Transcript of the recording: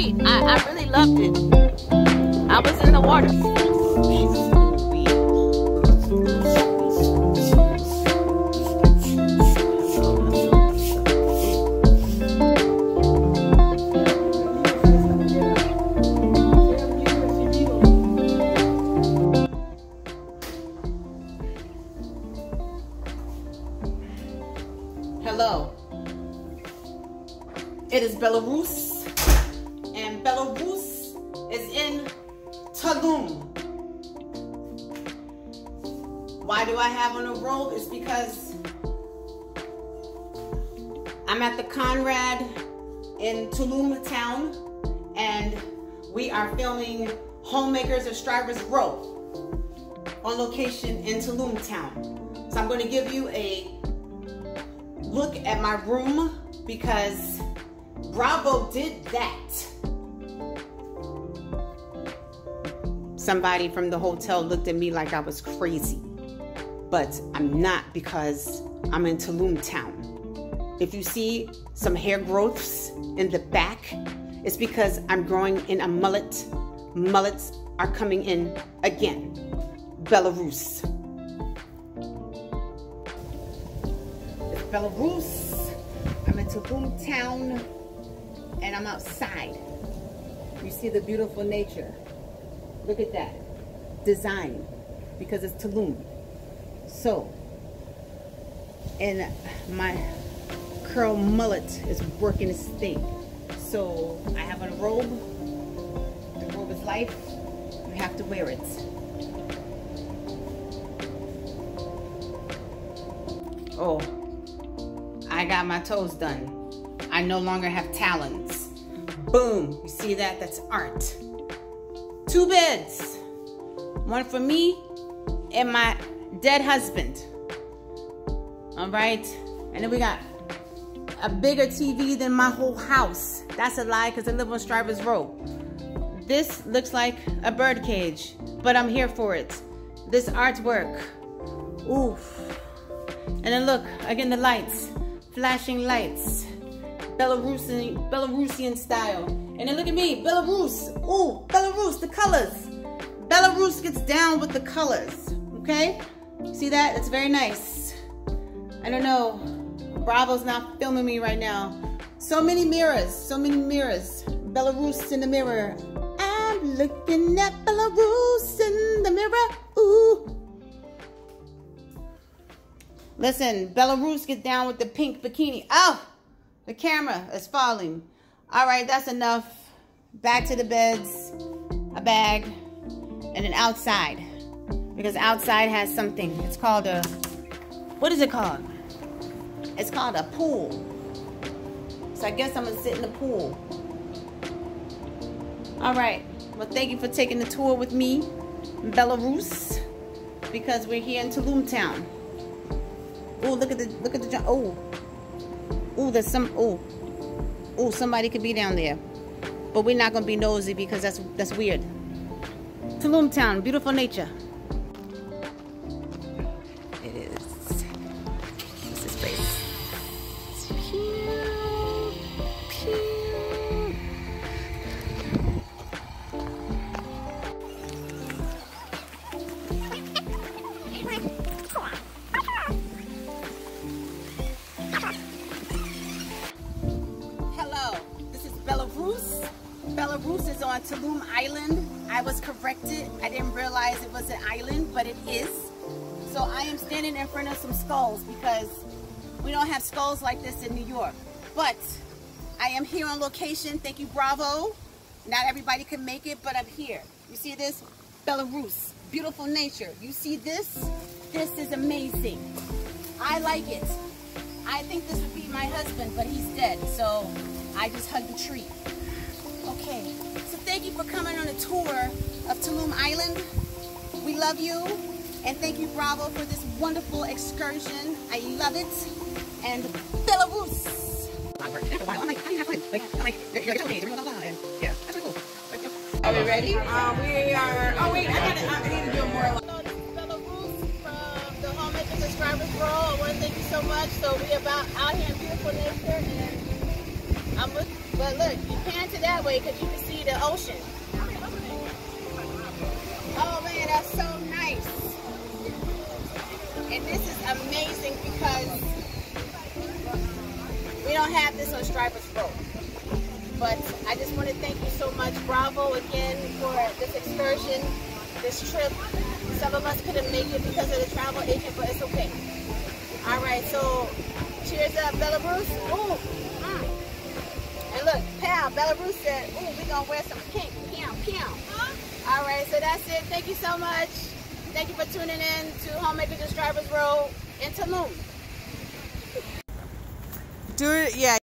great. I, I really loved it. I was in the water. Hello. It is Bella Roos, Bella Roos is in Tulum. Why do I have on a robe? It's because I'm at the Conrad in Tulum town, and we are filming Homemakers of Strivers Row on location in Tulum town. So I'm going to give you a look at my room because Bravo did that. Somebody from the hotel looked at me like I was crazy, but I'm not because I'm in Tulum town. If you see some hair growths in the back, it's because I'm growing in a mullet. Mullets are coming in again. Bella Roos. Belarus. I'm in Tulum town and I'm outside. You see the beautiful nature. Look at that. Design because it's Tulum. So, and my curl mullet is working its thing. So I have a robe. The robe is life. You have to wear it. Oh, I got my toes done. I no longer have talons. Boom, you see that? That's art. Two beds. One for me and my dead husband. All right. And then we got a bigger TV than my whole house. That's a lie because I live on Strivers Row. This looks like a bird cage, but I'm here for it. This artwork. Oof. And then look, again, the lights flashing lights, Belarusian, Belarusian style. And then look at me, Bella Roos. Ooh, Bella Roos, the colors. Bella Roos gets down with the colors, okay? See that? It's very nice. I don't know. Bravo's not filming me right now. So many mirrors, so many mirrors. Bella Roos in the mirror. I'm looking at Bella Roos in the mirror. Ooh. Listen, Bella Roos get down with the pink bikini. Oh, the camera is falling. All right, that's enough. Back to the beds, a bag, and then outside. Because outside has something. It's called a, what is it called? It's called a pool. So I guess I'm gonna sit in the pool. All right, well thank you for taking the tour with me, in Bella Roos, because we're here in Tulum town. Oh, look at the look at the oh. There's some oh. Oh, somebody could be down there. But we're not gonna be nosy because that's that's weird. Tulum town, beautiful nature. It is. Bella Roos is on Tulum Island. I was corrected. I didn't realize it was an island, but it is. So I am standing in front of some skulls because we don't have skulls like this in New York. But I am here on location. Thank you, Bravo. Not everybody can make it, but I'm here. You see this? Bella Roos. Beautiful nature. You see this? This is amazing. I like it. I think this would be my husband, but he's dead. So I just hugged the tree. Okay. So thank you for coming on a tour of Tulum Island. We love you. And thank you, Bravo, for this wonderful excursion. I love it. And Bella Roos. Are we ready? Uh, we are. Oh wait, I gotta. I need to do more. From the Homemakers of Strivers Row. I want to thank you so much. So we about out here in beautiful nature, and I'm look, but look, you pan to that way because you can see the ocean. Oh man, that's so nice. And this is amazing because we don't have this on Strivers Row. But I just want to thank you so much, Bravo, again for this excursion, this trip. Some of us couldn't make it because of the travel agent, but it's okay. All right, so cheers up, Bella Roos. Ooh. And look, pal, Bella Roos said, ooh, we gonna wear some pink, pew, pew. All right, so that's it. Thank you so much. Thank you for tuning in to Homemakers of Strivers Row in Tulum. Do it, yeah.